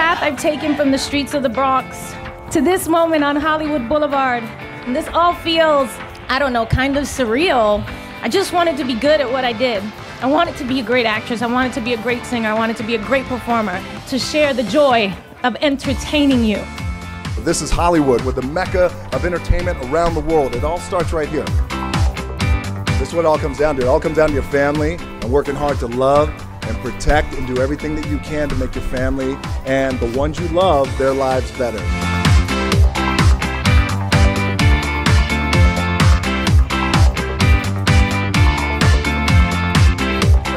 path I've taken from the streets of the Bronx to this moment on Hollywood Boulevard. And this all feels, I don't know, kind of surreal. I just wanted to be good at what I did. I wanted to be a great actress. I wanted to be a great singer. I wanted to be a great performer, to share the joy of entertaining you. This is Hollywood, with the mecca of entertainment around the world. It all starts right here. This is what it all comes down to. It all comes down to your family and working hard to love and protect and do everything that you can to make your family and the ones you love their lives better.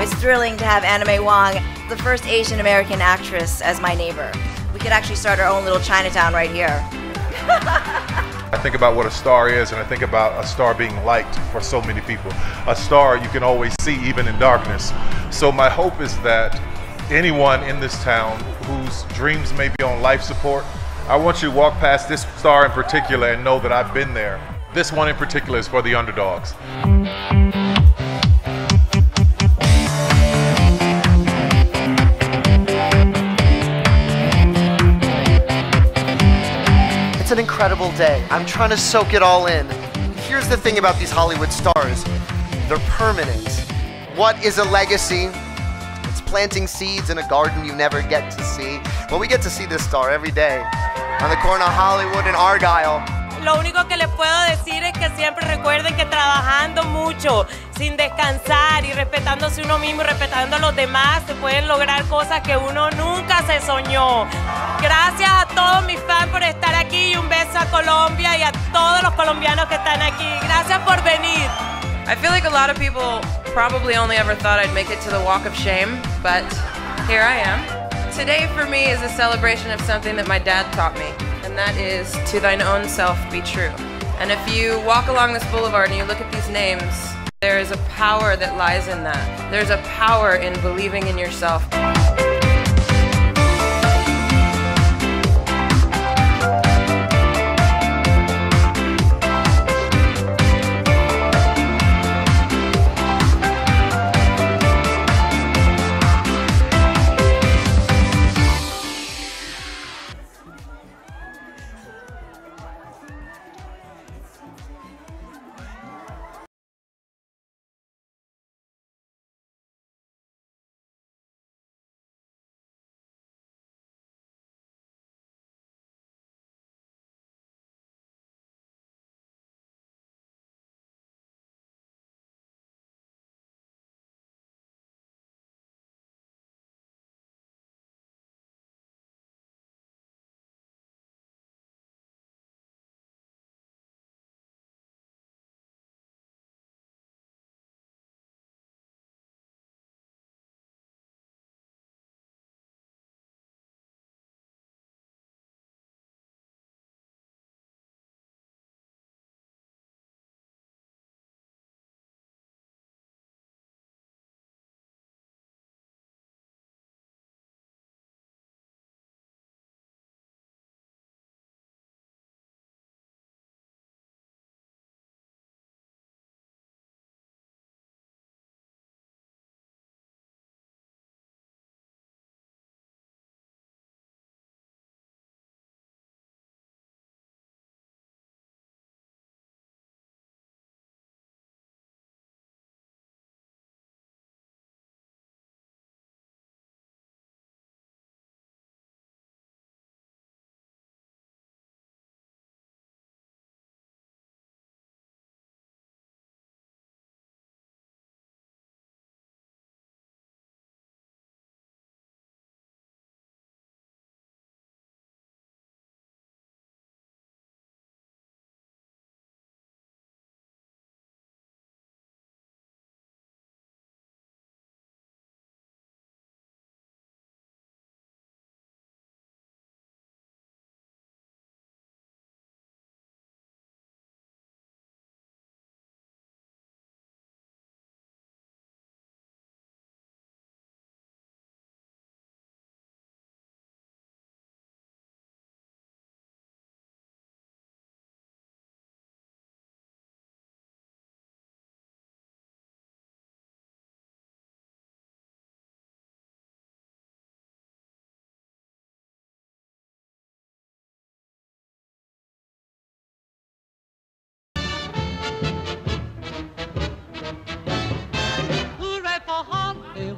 It's thrilling to have May Wong, the first Asian American actress, as my neighbor. We could actually start our own little Chinatown right here. I think about what a star is, and I think about a star being liked for so many people. A star you can always see even in darkness. So my hope is that anyone in this town whose dreams may be on life support, I want you to walk past this star in particular and know that I've been there. This one in particular is for the underdogs. Incredible day. I'm trying to soak it all in. Here's the thing about these Hollywood stars they're permanent. What is a legacy? It's planting seeds in a garden you never get to see. Well, we get to see this star every day on the corner of Hollywood and Argyle. Lo único que les puedo decir es que siempre recuerden que trabajando mucho, sin descansar y respetándose uno mismo y respetando a los demás, se pueden lograr cosas que uno nunca se soñó. Gracias a todos mis fans por estar aquí y un beso a Colombia y a todos los colombianos que están aquí. Gracias por venir. I feel like a lot of people probably only ever thought I'd make it to the Walk of Shame, but here I am. Today for me is a celebration of something that my dad taught me, and that is to thine own self be true. And if you walk along this boulevard and you look at these names, there is a power that lies in that. There's a power in believing in yourself.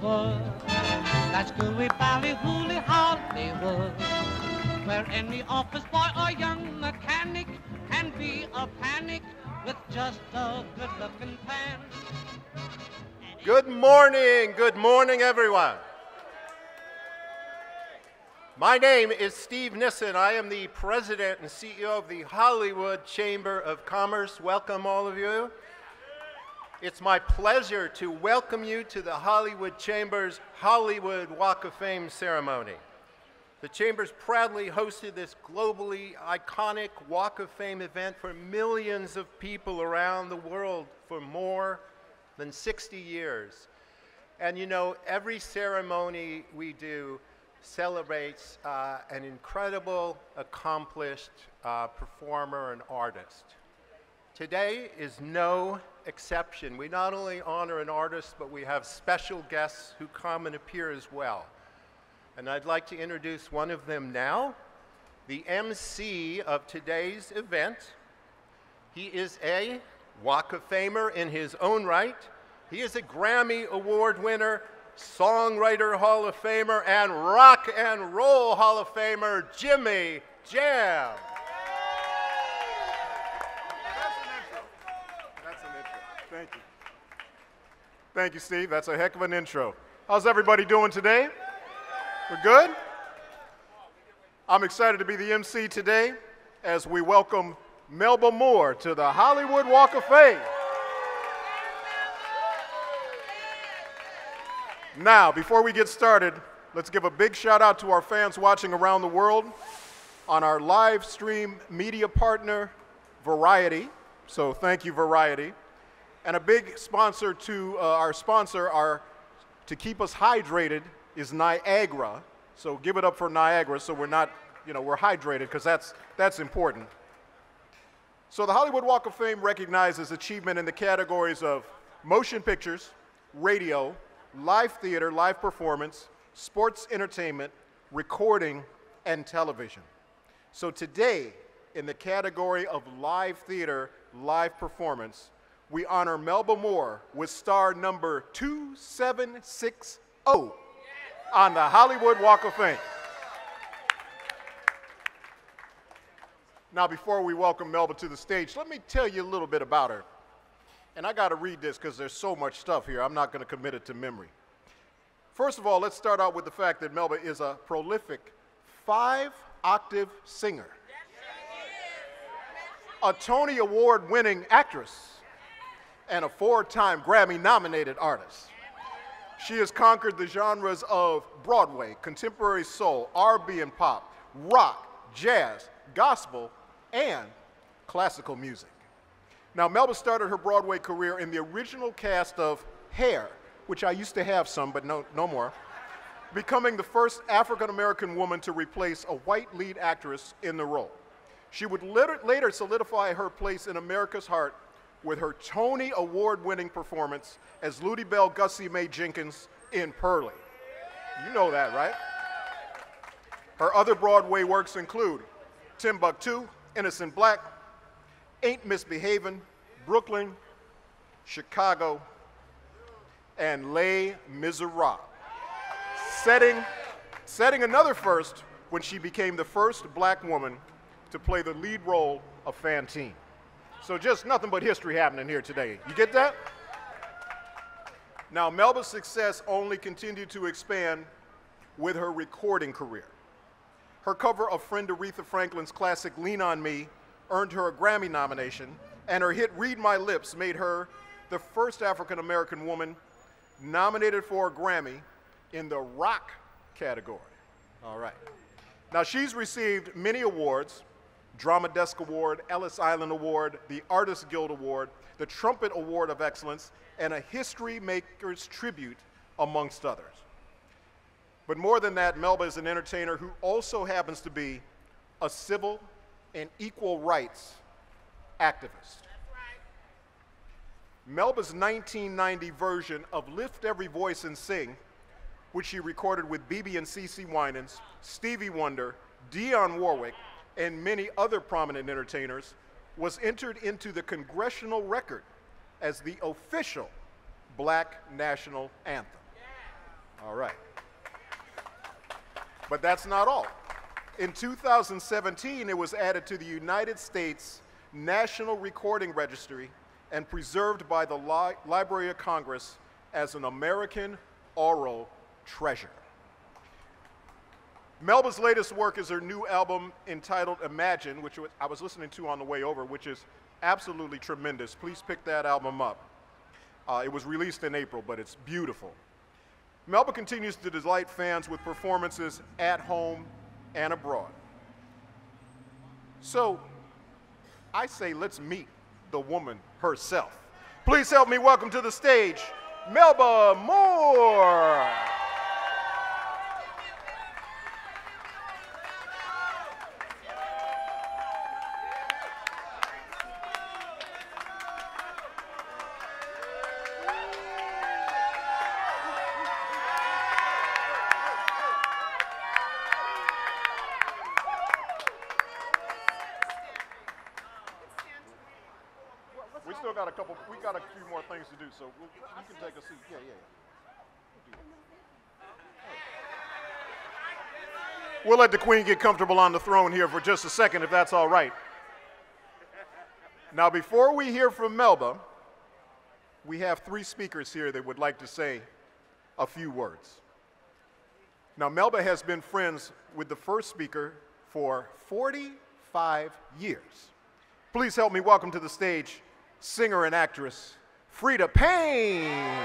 That's gooey ballyhooly Hollywood. Where any office boy or young mechanic can be a panic with just a good looking pan. Good morning, good morning, everyone. My name is Steve Nissen. I am the president and CEO of the Hollywood Chamber of Commerce. Welcome, all of you. It's my pleasure to welcome you to the Hollywood Chamber's Hollywood Walk of Fame ceremony. The Chamber's proudly hosted this globally iconic Walk of Fame event for millions of people around the world for more than 60 years. And you know, every ceremony we do celebrates uh, an incredible, accomplished uh, performer and artist. Today is no exception. We not only honor an artist, but we have special guests who come and appear as well. And I'd like to introduce one of them now, the MC of today's event. He is a Walk of Famer in his own right. He is a Grammy Award winner, Songwriter Hall of Famer, and Rock and Roll Hall of Famer, Jimmy Jam. Thank you. Thank you, Steve. That's a heck of an intro. How's everybody doing today? We're good? I'm excited to be the MC today as we welcome Melba Moore to the Hollywood Walk of Fame. Now, before we get started, let's give a big shout out to our fans watching around the world on our live stream media partner, Variety. So thank you, Variety. And a big sponsor to uh, our sponsor, our, to keep us hydrated, is Niagara. So give it up for Niagara so we're not, you know, we're hydrated because that's, that's important. So the Hollywood Walk of Fame recognizes achievement in the categories of motion pictures, radio, live theater, live performance, sports entertainment, recording, and television. So today, in the category of live theater, live performance, we honor Melba Moore with star number 2760 on the Hollywood Walk of Fame. Now, before we welcome Melba to the stage, let me tell you a little bit about her. And I got to read this because there's so much stuff here. I'm not going to commit it to memory. First of all, let's start out with the fact that Melba is a prolific five octave singer, a Tony Award winning actress, and a four time Grammy nominated artist. She has conquered the genres of Broadway, contemporary soul, R&B and pop, rock, jazz, gospel, and classical music. Now, Melba started her Broadway career in the original cast of Hair, which I used to have some, but no, no more, becoming the first African American woman to replace a white lead actress in the role. She would later solidify her place in America's heart with her Tony Award winning performance as Lutiebelle Gussie Mae Jenkins in Purlie. You know that, right? Her other Broadway works include Timbuktu, Inacent Black, Ain't Misbehavin', Brooklyn, Chicago, and Les Miserables. Setting, setting another first when she became the first black woman to play the lead role of Fantine. So just nothing but history happening here today. You get that? Now, Melba's success only continued to expand with her recording career. Her cover of friend Aretha Franklin's classic Lean on Me earned her a Grammy nomination, and her hit Read My Lips made her the first African American woman nominated for a Grammy in the rock category. All right. Now, she's received many awards Drama Desk Award, Ellis Island Award, the Artist Guild Award, the Trumpet Award of Excellence, and a History Makers Tribute, amongst others. But more than that, Melba is an entertainer who also happens to be a civil and equal rights activist. Melba's 1990 version of Lift Every Voice and Sing, which she recorded with BeBe and CeCe Winans, Stevie Wonder, Dionne Warwick, and many other prominent entertainers, was entered into the congressional record as the official black national anthem. All right. But that's not all. In 2017, it was added to the United States National Recording Registry and preserved by the Li- Library of Congress as an American oral treasure. Melba's latest work is her new album entitled Imagine, which I was listening to on the way over, which is absolutely tremendous. Please pick that album up. Uh, it was released in April, but it's beautiful. Melba continues to delight fans with performances at home and abroad. So I say let's meet the woman herself. Please help me welcome to the stage Melba Moore. So we'll, you can take a seat. Yeah, yeah, yeah. We'll let the queen get comfortable on the throne here for just a second, if that's all right. Now, before we hear from Melba, we have three speakers here that would like to say a few words. Now, Melba has been friends with the first speaker for 45 years. Please help me welcome to the stage singer and actress Freda Payne.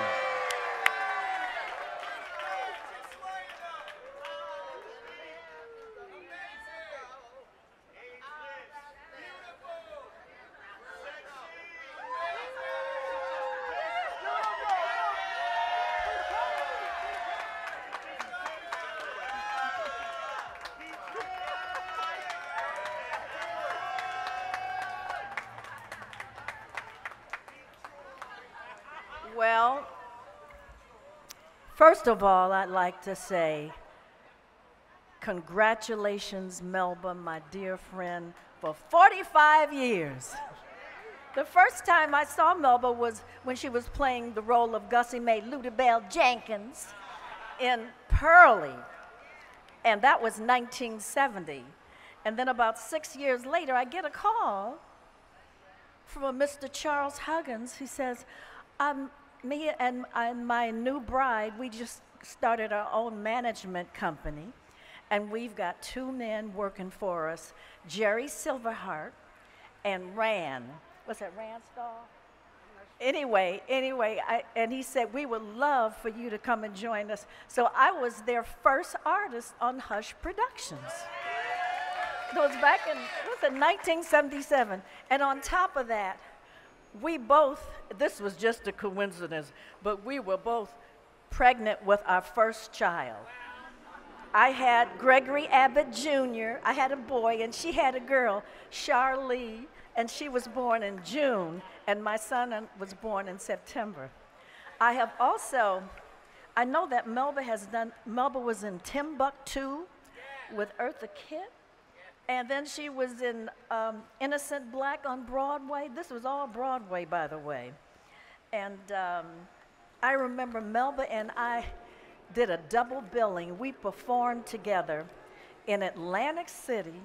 Well, first of all, I'd like to say congratulations, Melba, my dear friend, for 45 years. The first time I saw Melba was when she was playing the role of Gussie Mae Lutiebelle Jenkins in Purlie, and that was 1970. And then about six years later, I get a call from a Mr. Charles Huggins. He says, um, me and, and my new bride, we just started our own management company, and we've got two men working for us, Jerry Silverheart and Rand. Was that, Rand Stahl? Anyway, anyway, I, and he said, we would love for you to come and join us. So I was their first artist on Hush Productions. It was back in, it was in 1977. And on top of that, we both, this was just a coincidence, but we were both pregnant with our first child. I had Gregory Abbott Jr., I had a boy, and she had a girl, Charlie, and she was born in June, and my son uh, was born in September. I have also, I know that Melba has done, Melba was in Timbuktu with Eartha Kitt. And then she was in um, Inacent Black on Broadway. This was all Broadway, by the way. And um, I remember Melba and I did a double billing. We performed together in Atlantic City.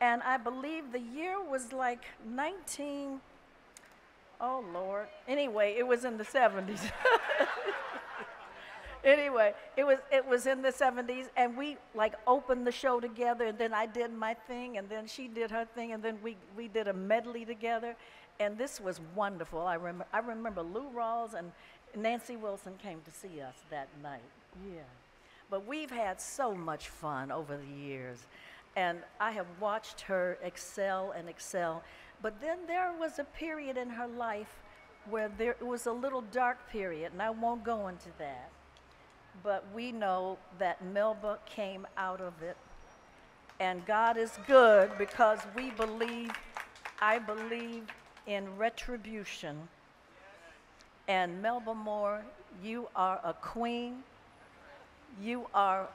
And I believe the year was like 19, oh Lord. Anyway, it was in the 70s. anyway, it was it was in the 70s, and we like opened the show together, and then I did my thing, and then she did her thing, and then we we did a medley together, and this was wonderful. I remember I remember Lou Rawls and Nancy Wilson came to see us that night. Yeah, but we've had so much fun over the years, and I have watched her excel and excel. But then there was a period in her life where there was a little dark period, and I won't go into that but we know that Melba came out of it. And God is good because we believe, I believe in retribution. And Melba Moore, you are a queen. You are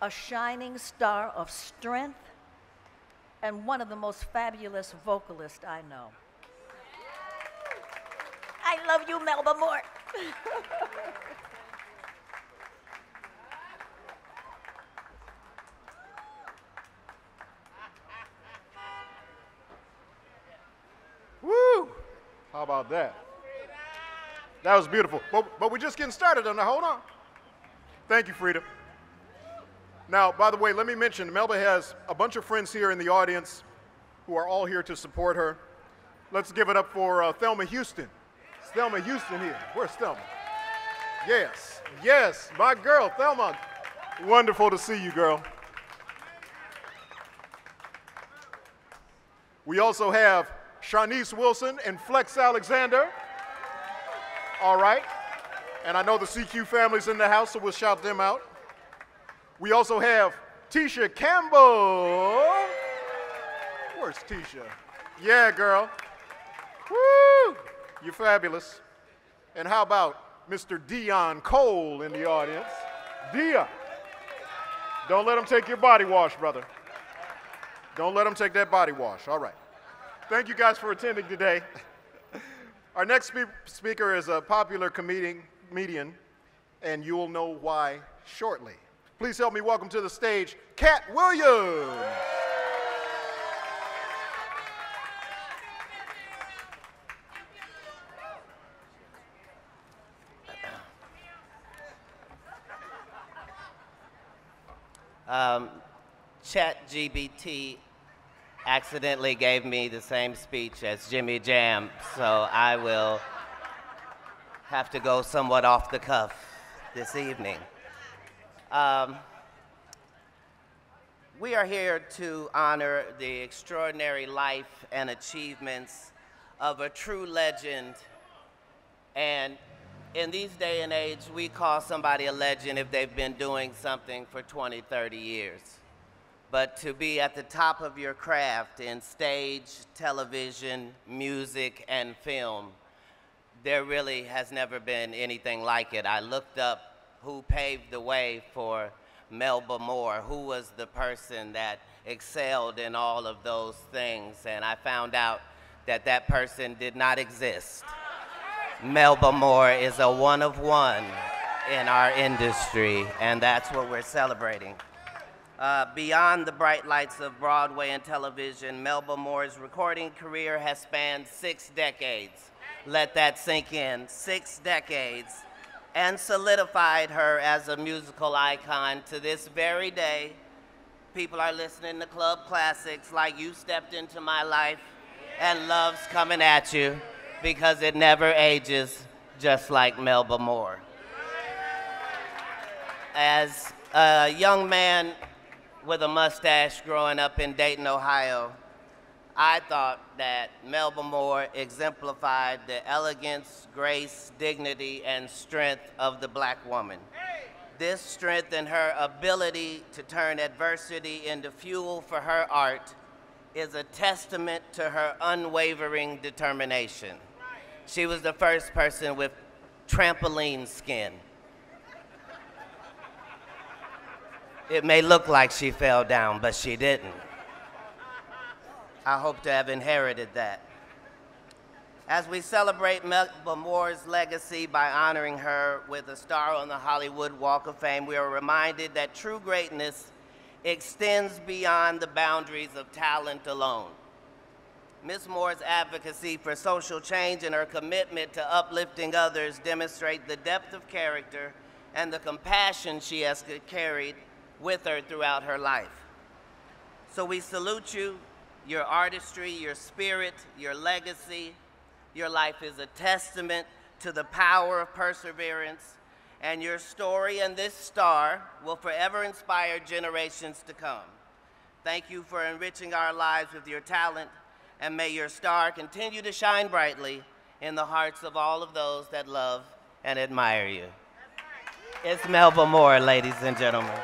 a shining star of strength and one of the most fabulous vocalists I know. I love you, Melba Moore. How about that? That was beautiful. But, but we're just getting started on. Hold on. Thank you, Freda. Now, by the way, let me mention Melba has a bunch of friends here in the audience who are all here to support her. Let's give it up for uh, Thelma Houston. Is Thelma Houston here. Where's Thelma? Yes, yes, my girl, Thelma. Wonderful to see you, girl. We also have Shanice Wilson and Flex Alexander. All right. And I know the CQ family's in the house, so we'll shout them out. We also have Tisha Campbell. Where's Tisha? Yeah, girl. Woo! You're fabulous. And how about Mr. Deon Cole in the audience? Deon. Don't let him take your body wash, brother. Don't let him take that body wash. All right. Thank you guys for attending today. Our next spe- speaker is a popular comedian, comedian, and you will know why shortly. Please help me welcome to the stage Katt Williams. Um, ChatGPT accidentally gave me the same speech as Jimmy Jam, so I will have to go somewhat off the cuff this evening. Um, we are here to honor the extraordinary life and achievements of a true legend. And in these day and age, we call somebody a legend if they've been doing something for 20, 30 years. But to be at the top of your craft in stage, television, music, and film, there really has never been anything like it. I looked up who paved the way for Melba Moore, who was the person that excelled in all of those things, and I found out that that person did not exist. Melba Moore is a one of one in our industry, and that's what we're celebrating. Uh, beyond the bright lights of Broadway and television, Melba Moore's recording career has spanned six decades. Let that sink in. Six decades. And solidified her as a musical icon to this very day. People are listening to club classics like You Stepped Into My Life and Love's Coming At You because it never ages, just like Melba Moore. As a young man with a mustache growing up in Dayton, Ohio, I thought that Melba Moore exemplified the elegance, grace, dignity, and strength of the black woman. This strength and her ability to turn adversity into fuel for her art is a testament to her unwavering determination. She was the first person with trampoline skin. It may look like she fell down, but she didn't. I hope to have inherited that. As we celebrate Melba Moore's legacy by honoring her with a star on the Hollywood Walk of Fame, we are reminded that true greatness extends beyond the boundaries of talent alone. Ms. Moore's advocacy for social change and her commitment to uplifting others demonstrate the depth of character and the compassion she has carried with her throughout her life. So we salute you, your artistry, your spirit, your legacy. Your life is a testament to the power of perseverance, and your story and this star will forever inspire generations to come. Thank you for enriching our lives with your talent, and may your star continue to shine brightly in the hearts of all of those that love and admire you. It's Melba Moore, ladies and gentlemen.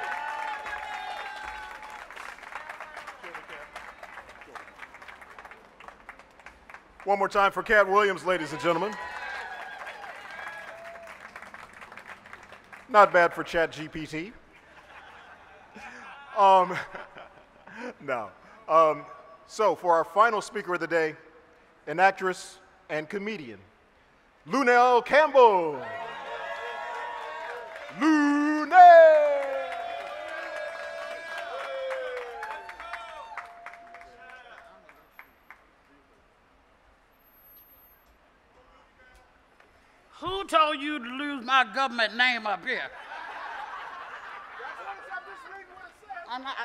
One more time for Katt Williams, ladies and gentlemen. Not bad for Chat GPT. Um, no. Um, so, for our final speaker of the day, an actress and comedian, Luenell Campbell. Luenell! Who told you to lose my government name up here? I'm not,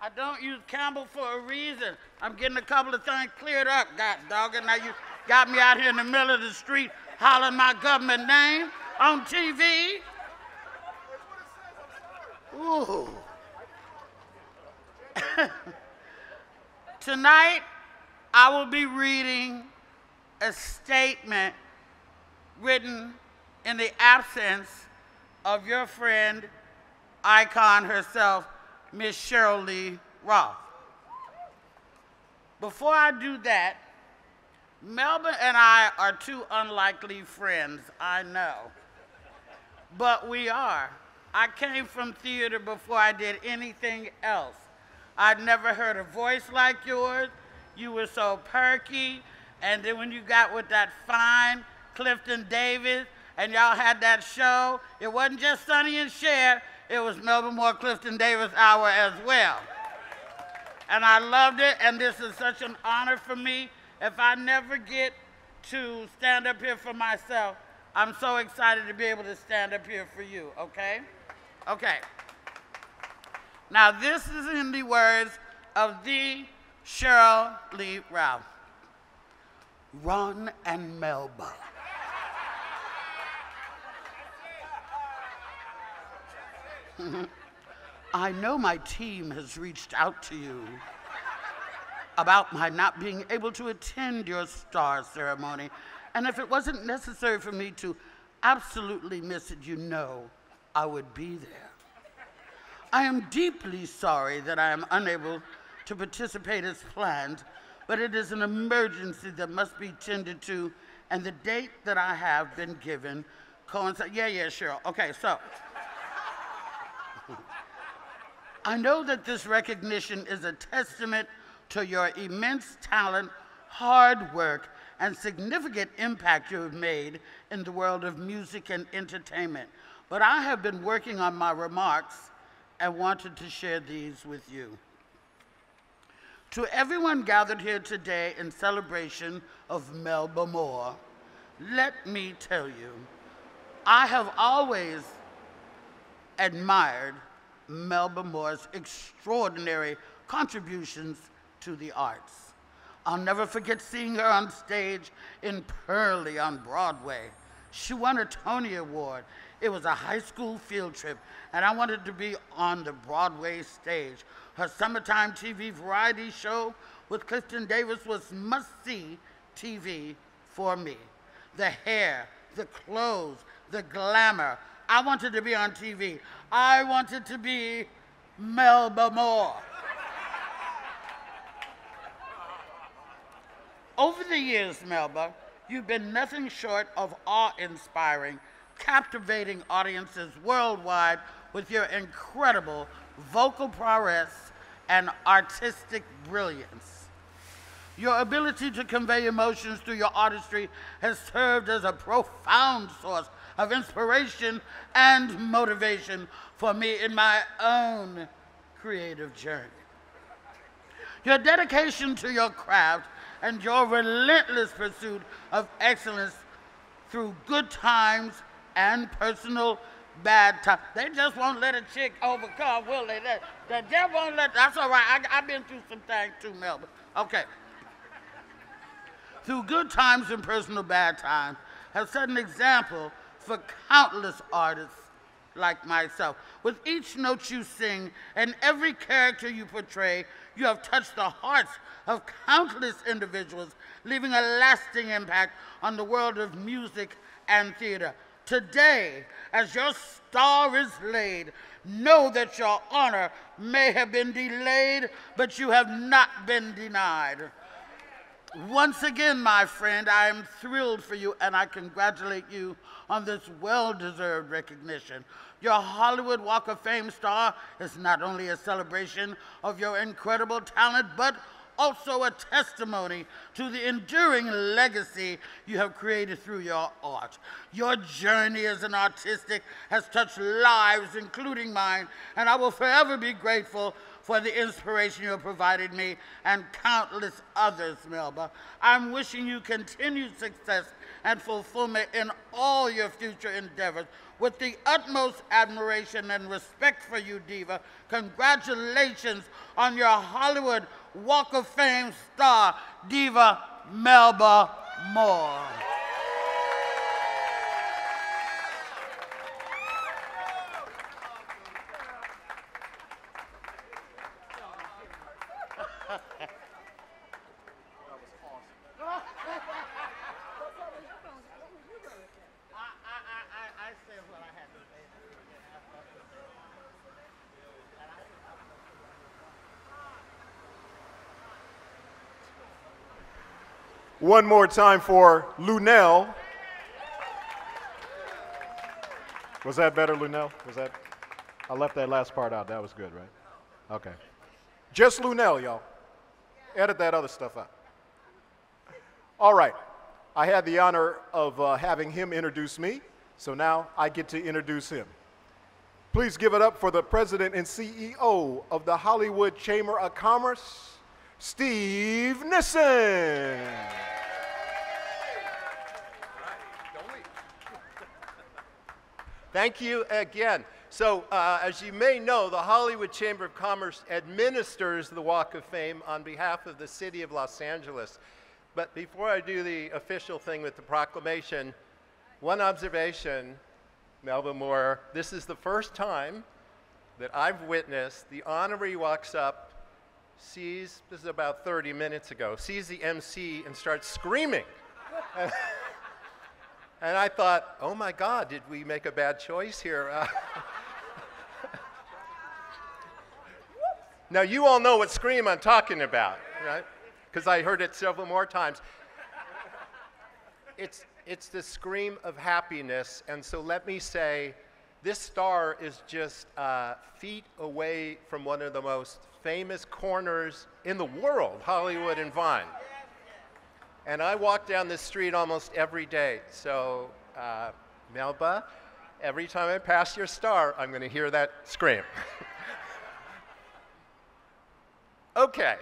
I don't use Campbell for a reason. I'm getting a couple of things cleared up, God dog. And now you got me out here in the middle of the street hollering my government name on TV. Ooh. Tonight, I will be reading a statement written in the absence of your friend, icon herself, Miss Cheryl Lee Ralph. Before I do that, Melba and I are two unlikely friends, I know. But we are. I came from theater before I did anything else. I'd never heard a voice like yours. You were so perky. And then when you got with that fine Clifton Davis and y'all had that show, it wasn't just Sonny and Cher, it was Melba Moore Clifton Davis Hour as well. And I loved it, and this is such an honor for me. If I never get to stand up here for myself, I'm so excited to be able to stand up here for you, okay? Okay. Now, this is in the words of the Cheryl Lee Ralph. Ron and Melba. I know my team has reached out to you about my not being able to attend your star ceremony. And if it wasn't necessary for me to absolutely miss it, you know I would be there. I am deeply sorry that I am unable to participate as planned, but it is an emergency that must be tended to, and the date that I have been given coincides. Yeah, yeah, Cheryl. Okay, so. I know that this recognition is a testament to your immense talent, hard work, and significant impact you have made in the world of music and entertainment. But I have been working on my remarks and wanted to share these with you. To everyone gathered here today in celebration of Melba Moore, let me tell you, I have always admired Melba Moore's extraordinary contributions to the arts. I'll never forget seeing her on stage in Purlie on Broadway. She won a Tony Award. It was a high school field trip, and I wanted to be on the Broadway stage. Her summertime TV variety show with Clifton Davis was must see TV for me. The hair, the clothes, the glamour. I wanted to be on TV. I wanted to be Melba Moore. Over the years, Melba, you've been nothing short of awe-inspiring, captivating audiences worldwide with your incredible vocal prowess and artistic brilliance. Your ability to convey emotions through your artistry has served as a profound source of inspiration and motivation for me in my own creative journey. Your dedication to your craft and your relentless pursuit of excellence through good times and personal bad times. They just won't let a chick overcome, will they? They, they just won't let, that's all right. I, I've been through some things too, Melba. Okay. Through good times and personal bad times, have set an example for countless artists like myself. With each note you sing and every character you portray, you have touched the hearts of countless individuals, leaving a lasting impact on the world of music and theater. Today, as your star is laid, know that your honor may have been delayed, but you have not been denied. Once again, my friend, I am thrilled for you and I congratulate you on this well deserved recognition. Your Hollywood Walk of Fame star is not only a celebration of your incredible talent, but also a testimony to the enduring legacy you have created through your art. Your journey as an artistic has touched lives, including mine, and I will forever be grateful for the inspiration you have provided me and countless others, Melba. I'm wishing you continued success and fulfillment in all your future endeavors. With the utmost admiration and respect for you, Diva, congratulations on your Hollywood Walk of Fame star, Diva Melba Moore. One more time for Luenell. Was that better, Luenell? Was that? I left that last part out. That was good, right? Okay. Just Luenell, y'all. Edit that other stuff out. All right. I had the honor of uh, having him introduce me, so now I get to introduce him. Please give it up for the president and CEO of the Hollywood Chamber of Commerce, Steve Nissen. Thank you again. So, uh, as you may know, the Hollywood Chamber of Commerce administers the Walk of Fame on behalf of the city of Los Angeles. But before I do the official thing with the proclamation, one observation, Melba Moore, this is the first time that I've witnessed the honoree walks up, sees, this is about 30 minutes ago, sees the MC and starts screaming. And I thought, oh my God, did we make a bad choice here? Uh, now, you all know what scream I'm talking about, right? Because I heard it several more times. It's, it's the scream of happiness. And so let me say, this star is just uh, feet away from one of the most famous corners in the world, Hollywood and Vine. And I walk down this street almost every day. So, uh, Melba, every time I pass your star, I'm going to hear that scream. okay.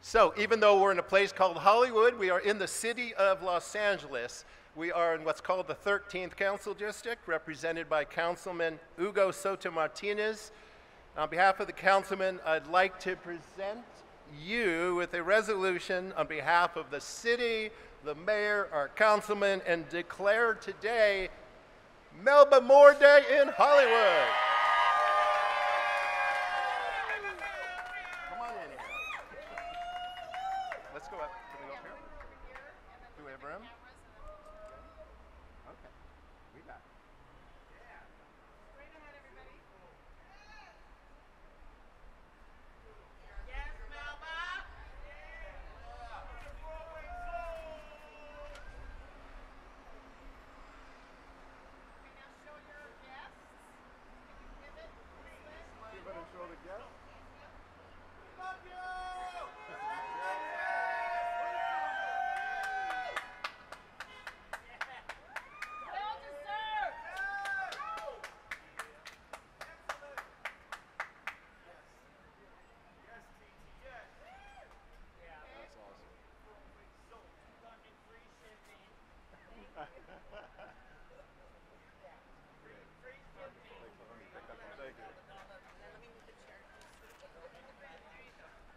so, even though we're in a place called Hollywood, we are in the city of Los Angeles. We are in what's called the 13th Council District, represented by Councilman Hugo Soto Martinez. On behalf of the councilman, I'd like to present you with a resolution on behalf of the city, the mayor, our councilman, and declare today Melba Moore Day in Hollywood. Come on in here. Let's go up. Can we go up here? Do we have room? Okay. We got it.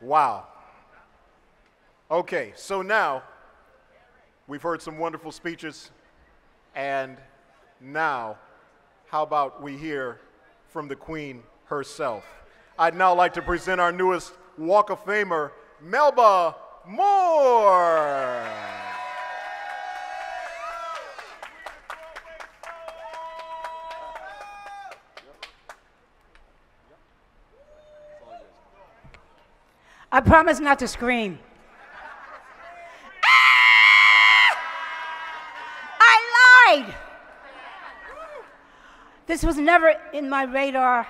Wow. Okay, so now we've heard some wonderful speeches, and now how about we hear from the Queen herself? I'd now like to present our newest Walk of Famer, Melba Moore. I promise not to scream. I lied! This was never in my radar.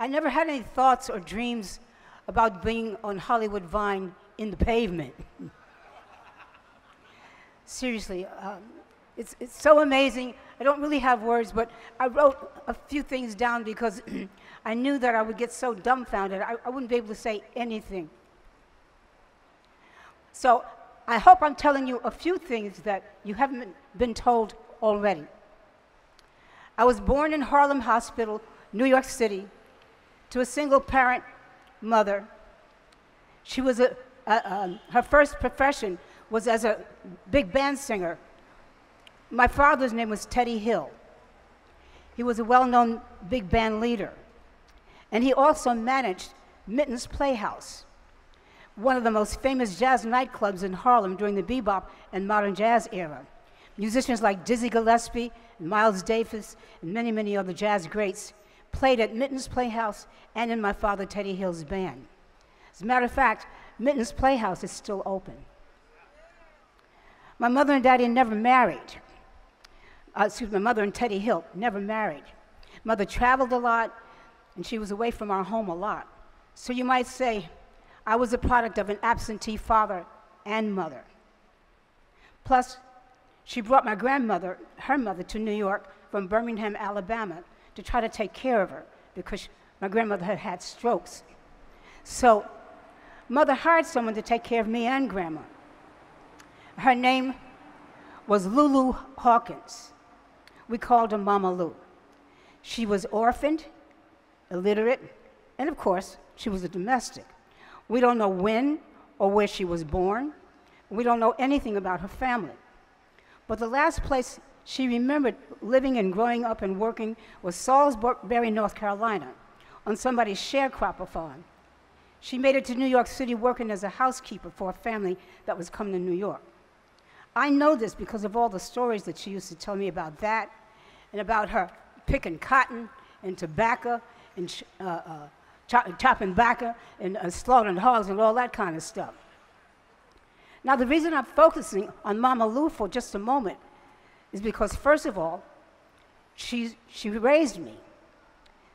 I never had any thoughts or dreams about being on Hollywood Vine in the pavement. Seriously, um, it's, it's so amazing. I don't really have words, but I wrote a few things down because I knew that I would get so dumbfounded, I, I wouldn't be able to say anything. So I hope I'm telling you a few things that you haven't been told already. I was born in Harlem Hospital, New York City, to a single parent mother. She was a, a um, her first profession was as a big band singer. My father's name was Teddy Hill. He was a well known big band leader. And he also managed Minton's Playhouse, one of the most famous jazz nightclubs in Harlem during the bebop and modern jazz era. Musicians like Dizzy Gillespie, Miles Davis, and many, many other jazz greats played at Minton's Playhouse and in my father Teddy Hill's band. As a matter of fact, Minton's Playhouse is still open. My mother and daddy never married. Uh, excuse me, my mother and Teddy Hill never married. Mother traveled a lot, and she was away from our home a lot. So you might say, I was a product of an absentee father and mother. Plus, she brought my grandmother, her mother, to New York from Birmingham, Alabama, to try to take care of her because my grandmother had had strokes. So, mother hired someone to take care of me and grandma. Her name was Lulu Hawkins. We called her Mama Lou. She was orphaned, illiterate, and of course, she was a domestic. We don't know when or where she was born. We don't know anything about her family. But the last place she remembered living and growing up and working was Salisbury, North Carolina, on somebody's sharecropper farm. She made it to New York City working as a housekeeper for a family that was coming to New York. I know this because of all the stories that she used to tell me about that and about her picking cotton and tobacco and uh, uh, chop, chopping tobacco and uh, slaughtering hogs and all that kind of stuff. Now, the reason I'm focusing on Mama Lou for just a moment is because, first of all, she, she raised me.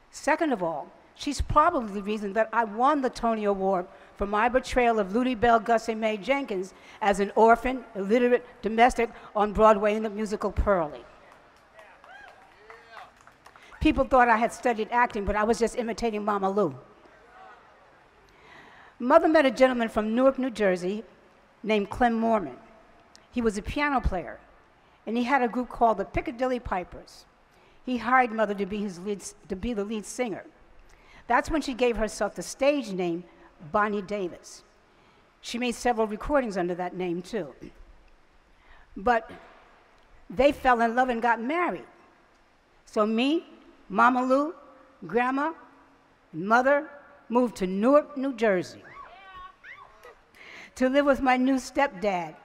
Second of all, she's probably the reason that I won the Tony Award for my betrayal of Lutiebelle Gussie Mae Jenkins as an orphan, illiterate domestic on Broadway in the musical Purlie. People thought I had studied acting, but I was just imitating Mama Lou. Mother met a gentleman from Newark, New Jersey named Clem Moorman. He was a piano player, and he had a group called the Piccadilly Pipers. He hired Mother to be, his lead, to be the lead singer. That's when she gave herself the stage name Bonnie Davis. She made several recordings under that name too. But they fell in love and got married. So me, Mama Lou, Grandma, Mother moved to Newark, New Jersey to live with my new stepdad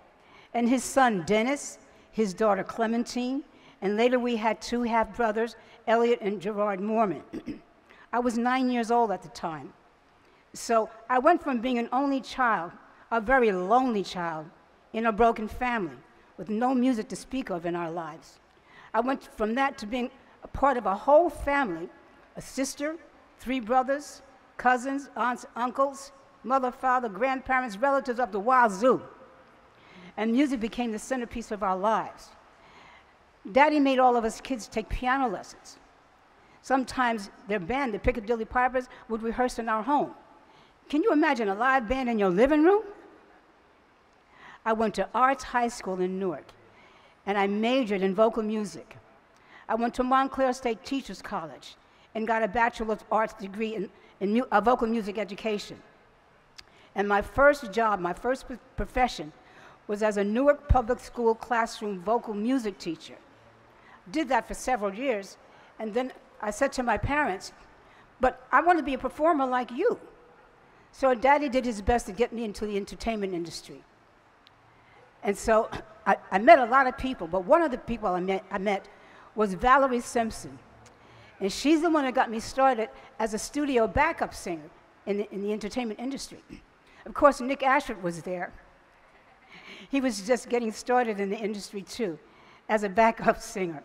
and his son Dennis, his daughter Clementine, and later we had two half brothers, Elliot and Gerard Moorman. I was nine years old at the time. So I went from being an only child, a very lonely child, in a broken family with no music to speak of in our lives. I went from that to being a part of a whole family a sister, three brothers, cousins, aunts, uncles, mother, father, grandparents, relatives up the wazoo. And music became the centerpiece of our lives. Daddy made all of us kids take piano lessons. Sometimes their band, the Piccadilly Pipers, would rehearse in our home. Can you imagine a live band in your living room? I went to Arts High School in Newark, and I majored in vocal music. I went to Montclair State Teachers College and got a Bachelor of Arts degree in, in mu uh, vocal music education. And my first job, my first profession, was as a Newark Public School classroom vocal music teacher. Did that for several years, and then I said to my parents, but I want to be a performer like you. So daddy did his best to get me into the entertainment industry. And so I, I, met a lot of people, but one of the people I met, I met was Valerie Simpson. And she's the one that got me started as a studio backup singer in the, in the entertainment industry. Of course, Nick Ashford was there. He was just getting started in the industry too, as a backup singer.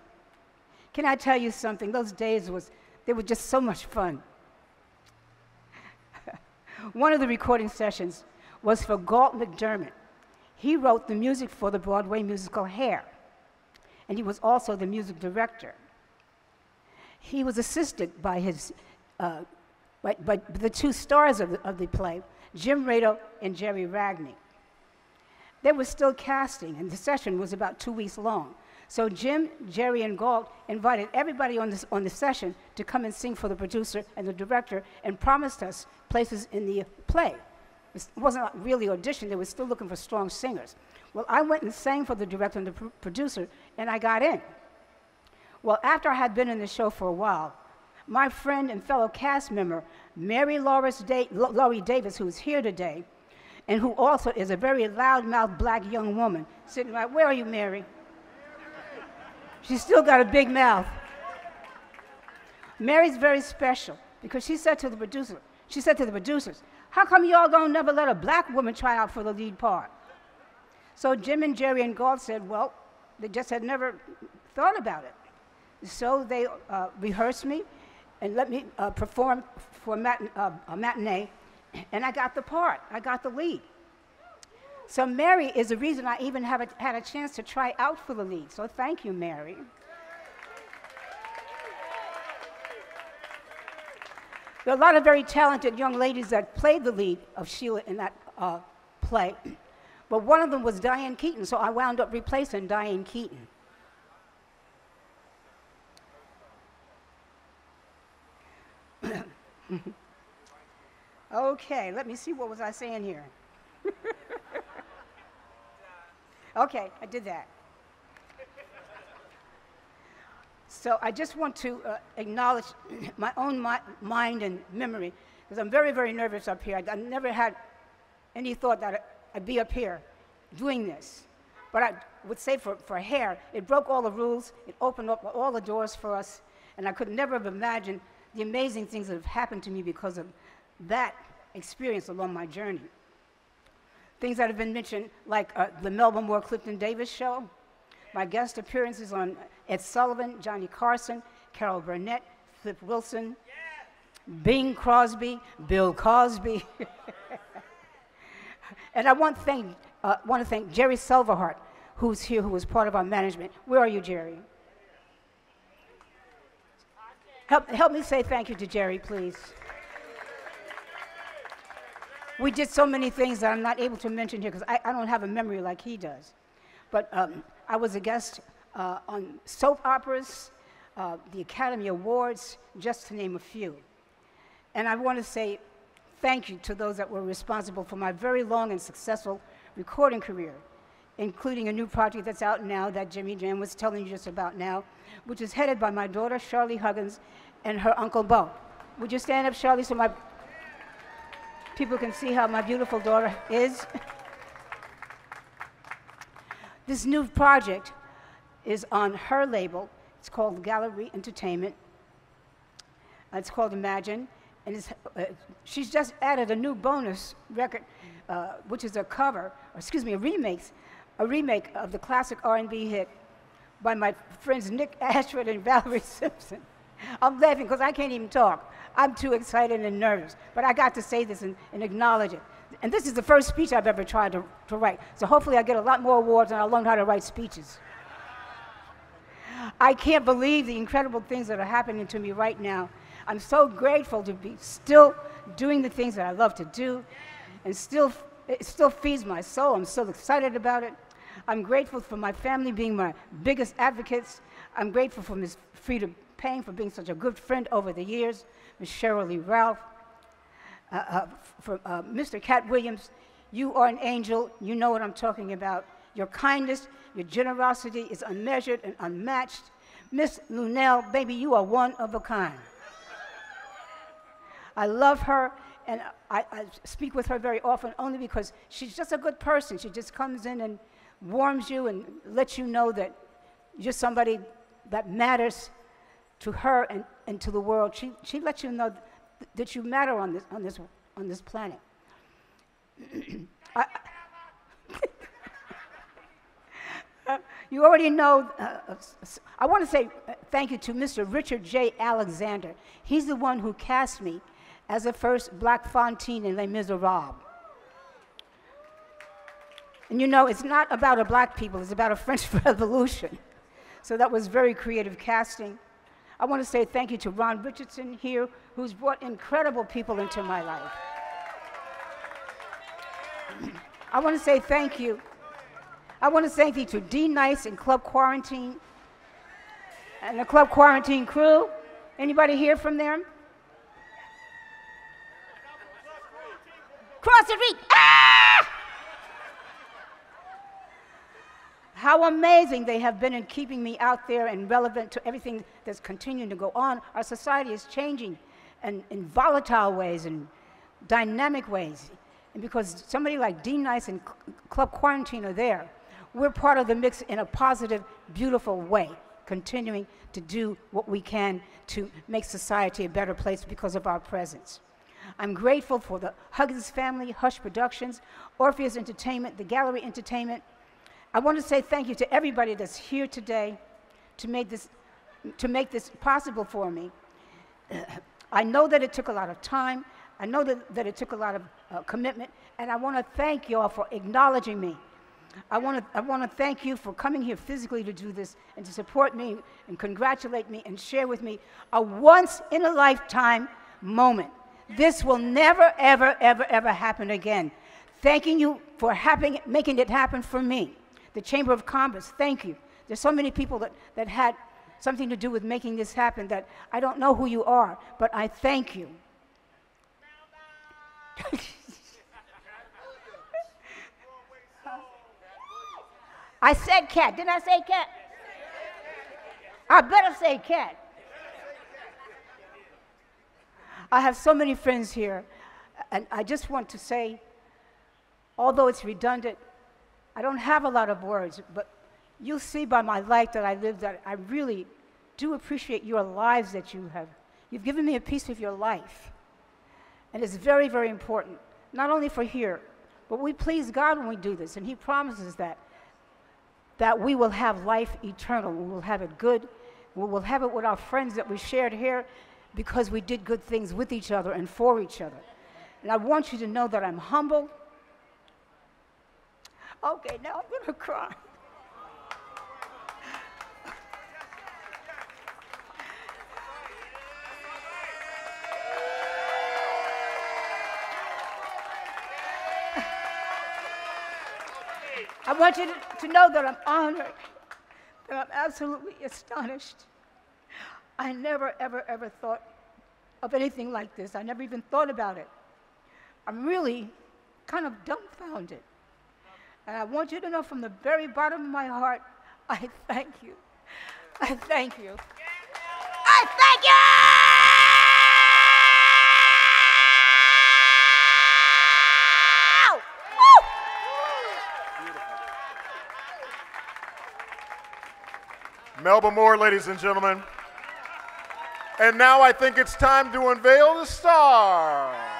Can I tell you something? Those days was they were just so much fun. One of the recording sessions was for Galt MacDermot. He wrote the music for the Broadway musical Hair. and he was also the music director. He was assisted by his, uh, by, by the two stars of the, of the play, Jim Rado and Jerry Ragni. They were still casting, and the session was about two weeks long. So Jim, Jerry, and Galt invited everybody on, this, on the session to come and sing for the producer and the director and promised us places in the play. It wasn't really audition, they were still looking for strong singers. Well, I went and sang for the director and the pr producer, and I got in. Well, after I had been in the show for a while, my friend and fellow cast member, Mary da Laurie Davis, who's here today, and who also is a very loud-mouthed black young woman, sitting right, where are you, Mary? She's still got a big mouth. Mary's very special because she said to the producer, she said to the producers, how come y'all gonna never let a black woman try out for the lead part? So Jim and Jerry and Galt said, well, they just had never thought about it. So they uh, rehearsed me and let me uh, perform for a, uh, a matinee, and I got the part. I got the lead. So Mary is the reason I even have a, had a chance to try out for the lead. So thank you, Mary. There are a lot of very talented young ladies that played the lead of Sheila in that uh, play, but one of them was Diane Keaton, so I wound up replacing Diane Keaton. okay, let me see what was I saying here. Okay, I did that. So I just want to uh, acknowledge my own mi mind and memory, because I'm very, very nervous up here. I, I never had any thought that I'd be up here doing this. But I would say for, for hair, it broke all the rules, it opened up all the doors for us, and I could never have imagined the amazing things that have happened to me because of that experience along my journey. Things that have been mentioned, like uh, the Melba Moore Clifton Davis show, my guest appearances on Ed Sullivan, Johnny Carson, Carol Burnett, Flip Wilson, Bing Crosby, Bill Cosby. and I want to thank, uh, want to thank Jerry Silverhart, who's here, who was part of our management. Where are you, Jerry? Help, help me say thank you to Jerry, please. We did so many things that I'm not able to mention here because I, I, don't have a memory like he does. But um, I was a guest uh, on soap operas, uh, the Academy Awards, just to name a few. And I want to say thank you to those that were responsible for my very long and successful recording career, including a new project that's out now that Jimmy Jam was telling you just about now, which is headed by my daughter, Charli Huggins, and her Uncle Bo. Would you stand up, Charli, so my people can see how my beautiful daughter is. this new project is on her label. It's called Gallery Entertainment. Uh, it's called Imagine. And uh, she's just added a new bonus record, uh, which is a cover, or excuse me, a remake, a remake of the classic R&B hit by my friends Nick Ashford and Valerie Simpson. I'm laughing because I can't even talk. I'm too excited and nervous. But I got to say this and, and acknowledge it. And this is the first speech I've ever tried to, to write. So hopefully I get a lot more awards and I'll learn how to write speeches. I can't believe the incredible things that are happening to me right now. I'm so grateful to be still doing the things that I love to do and still, it still feeds my soul. I'm so excited about it. I'm grateful for my family being my biggest advocates. I'm grateful for Ms. Freda Payne for being such a good friend over the years. Ms. Cheryl Lee Ralph. Uh, uh, for, uh, Mr. Katt Williams, you are an angel. You know what I'm talking about. Your kindness, your generosity is unmeasured and unmatched. Miss Luenell, baby, you are one of a kind. I love her, and I, I, speak with her very often only because she's just a good person. She just comes in and warms you and lets you know that you're somebody that matters to her and, and to the world. She, she lets you know th that you matter on this, on this, on this planet. I, uh, you already know, uh, I want to say uh, thank you to Mr. Richard Jay-Alexander. He's the one who cast me as the first Black Fantine in Les Miserables. And you know, it's not about a black people, it's about a French Revolution. So that was very creative casting. I want to say thank you to Ron Richardson here, who's brought incredible people into my life. I want to say thank you. I want to thank you to D-Nice and Club Quarantine and the Club Quarantine crew. Anybody hear from them? Cross the street. Ah! How amazing they have been in keeping me out there and relevant to everything that's continuing to go on. Our society is changing and in volatile ways and dynamic ways. And because somebody like D-Nice and Club Quarantine are there, we're part of the mix in a positive, beautiful way, continuing to do what we can to make society a better place because of our presence. I'm grateful for the Huggins family, Hush Productions, Orpheus Entertainment, the Gallery Entertainment. I want to say thank you to everybody that's here today to make this, to make this possible for me. I know that it took a lot of time. I know that, that it took a lot of uh, commitment, and I want to thank you all for acknowledging me. I want to I want to thank you for coming here physically to do this and to support me and congratulate me and share with me a once in a lifetime moment. This will never, ever, ever, ever happen again. Thanking you for making it happen for me. The Chamber of Commerce, thank you. There's so many people that, that had something to do with making this happen that I don't know who you are, but I thank you. I said Katt. Didn't I say Katt? I better say Katt. I have so many friends here, and I just want to say, although it's redundant, I don't have a lot of words, but you'll see by my life that I live that I really do appreciate your lives that you have. You've given me a piece of your life. And it's very, very important, not only for here, but we please God when we do this, and He promises that that we will have life eternal. We will have it good. We will have it with our friends that we shared here because we did good things with each other and for each other. And I want you to know that I'm humble. Okay, now I'm going to cry. I want you to, to know that I'm honored, that I'm absolutely astonished. I never, ever, ever thought of anything like this. I never even thought about it. I'm really kind of dumbfounded. And I want you to know from the very bottom of my heart, I thank you. I thank you. I thank you! Melba Moore, ladies and gentlemen. And now I think it's time to unveil the star.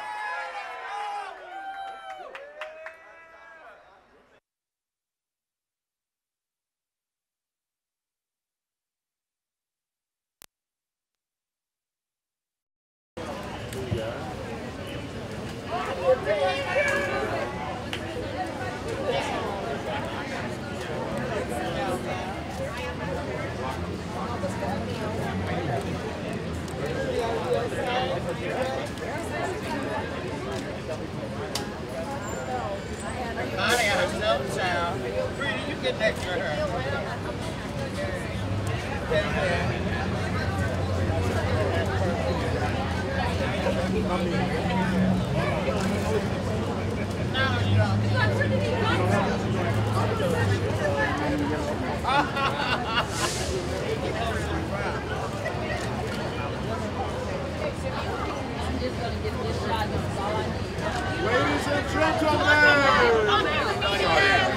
Ladies and gentlemen.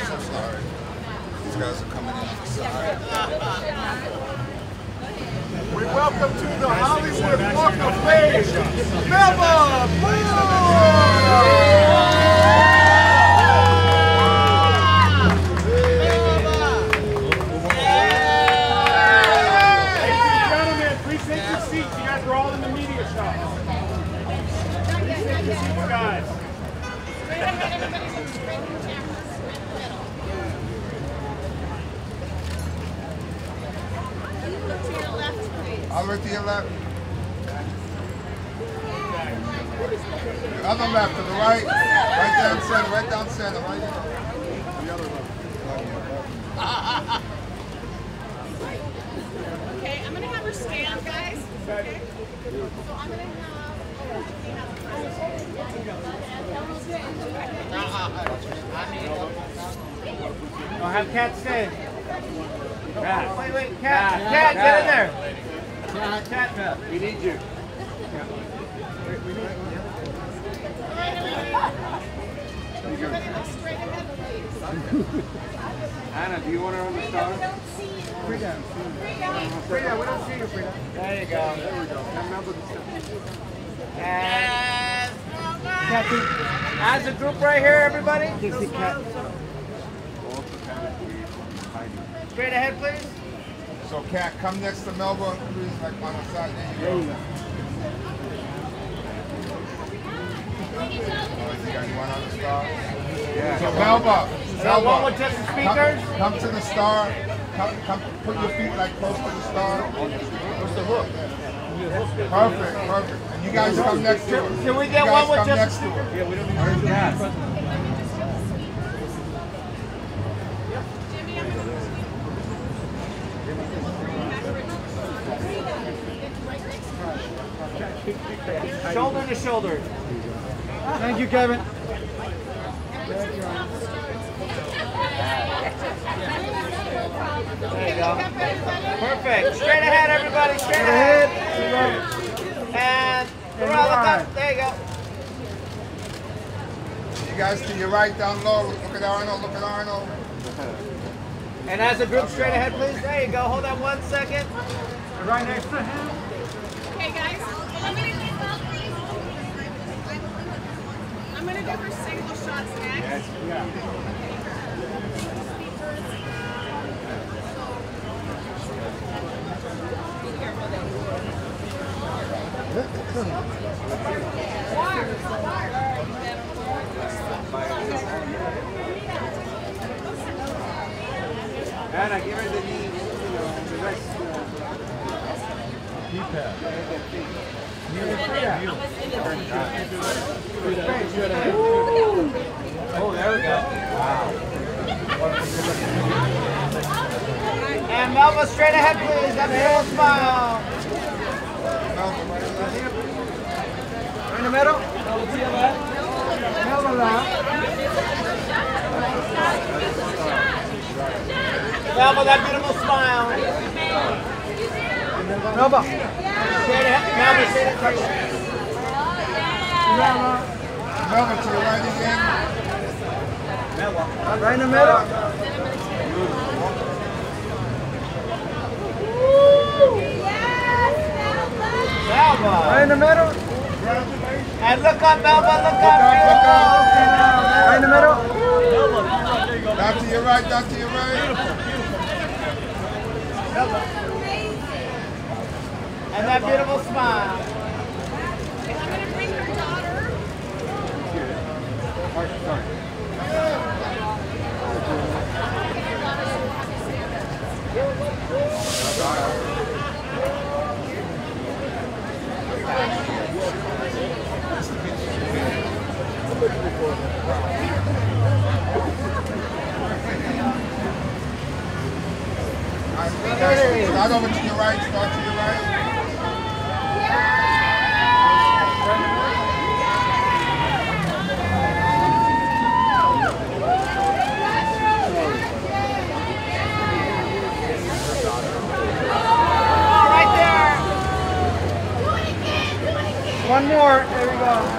So sorry. These guys are coming in on the side. We welcome to the Hollywood Walk of Fame, Melba Ladies and gentlemen, please take your seats. You guys are all in the media shop. Please take your seats, guys. All the way to your left. The other left, to the right. Right down center, right down center, right The other left. Okay, I'm gonna have her stand, guys. Okay. So I'm gonna I'll have Katt stay. Katt. Wait, wait, Katt. Katt. Katt, get in there. Katt. Katt. We need you. Everybody look straight ahead, please. Anna, do you want her on the star? Freda. Freda, we don't see you, Freda. There you go. There we go. Remember the And Kathy, as a group right here, everybody. Dixie Cat. Straight ahead, please. So, Katt, come next to Melba, please, like on the side. There you go. Oh, you guys want on the star? Yeah. So, Melba, Melba, one with just the come- speakers? Come, to the star. Come, come, put your feet like close to the star. What's the hook? Perfect, perfect. You guys come next her. Can we get one with just- to. Yeah, we don't need to that. Shoulder to shoulder. Thank you, Kevin. There you go. Perfect. Straight ahead, everybody. Straight ahead. And around the. There you go. You guys to your right, down low. Look at Arnold. Look at Arnold. And as a group, straight ahead, please. There you go. Hold on one second. Right next to him. Okay, guys. I'm gonna I'm gonna do her single shots next. Anna, give her the knee, the rest. Oh, there we go. Wow. And Melba, straight ahead, please. That little smile. In the middle. Melba to your left. Melba left. Melba, that beautiful smile. Melba. Straight ahead. Melba, straight ahead. Melba. Melba to your right again. Right in the middle. Melba. Right in the middle. And look up, Melba. Look up. Look up. Right in the middle. Down to your right, down to your right. And that beautiful smile. I'm gonna bring her daughter. Start over to your right, start to your right. Oh. One more. There we go.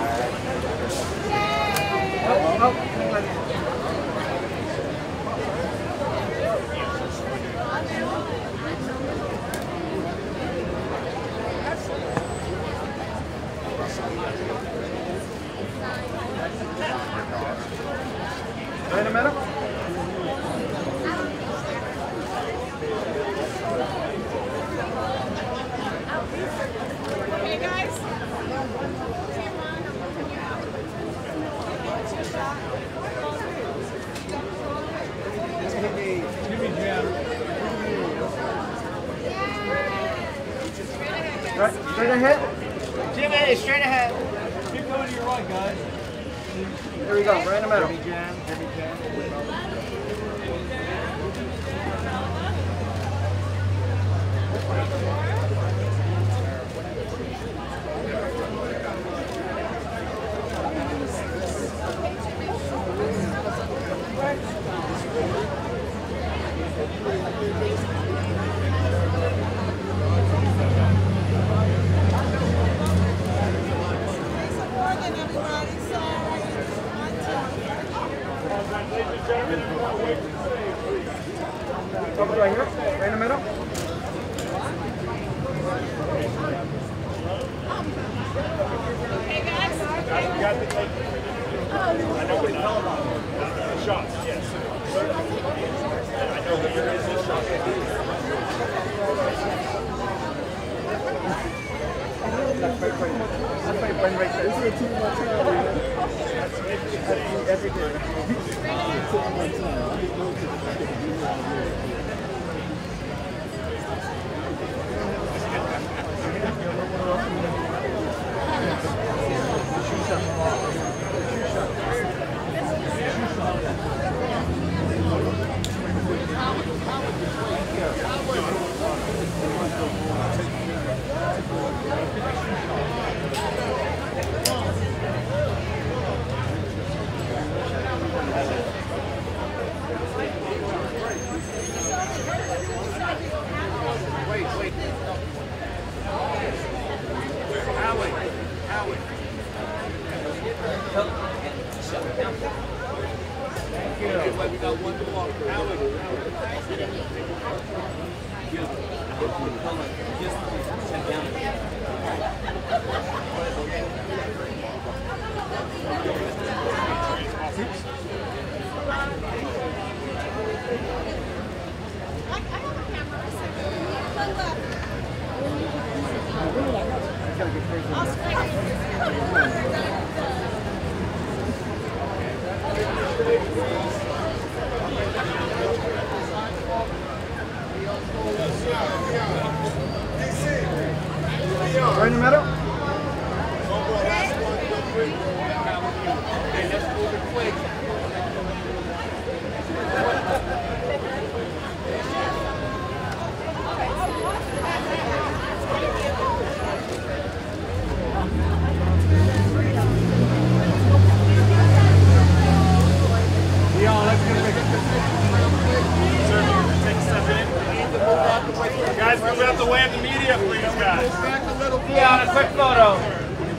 Guys. Yeah, a quick photo.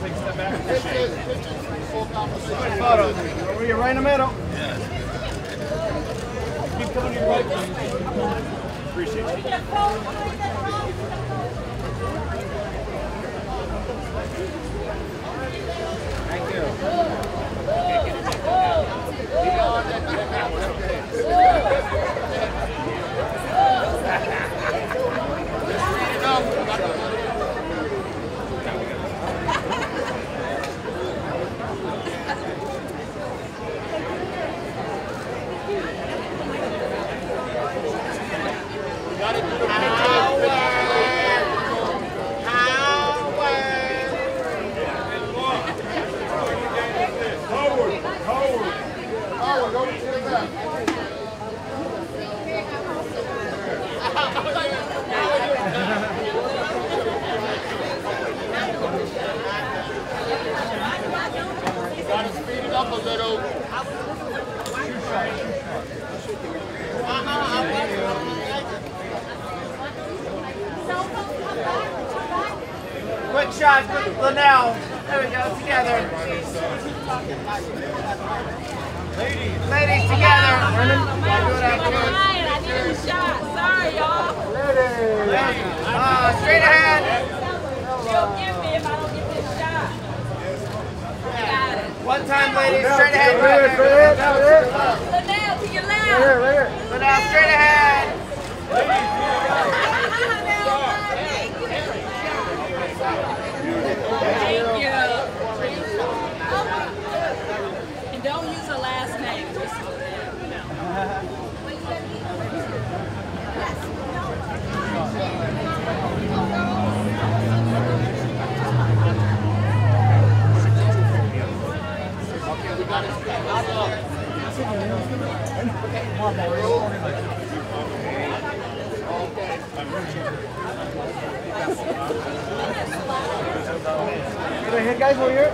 Take a step back. Quick photo. Over here, right in the middle. Yeah. Keep coming to your right. Appreciate it. Howard, Howard. Howard, go to the left. Gotta speed it up a little. Quick shot, Luenell. There we go, together. Ladies. Ladies together. I need a shot. Sorry, y'all. Ladies. Uh, straight ahead. You'll give me if I don't get this shot. Got it. One time, ladies, straight ahead. Straight Right there. Right there. Luenell, to your left. Right here, right here. Luenell, straight ahead. Guys, over here.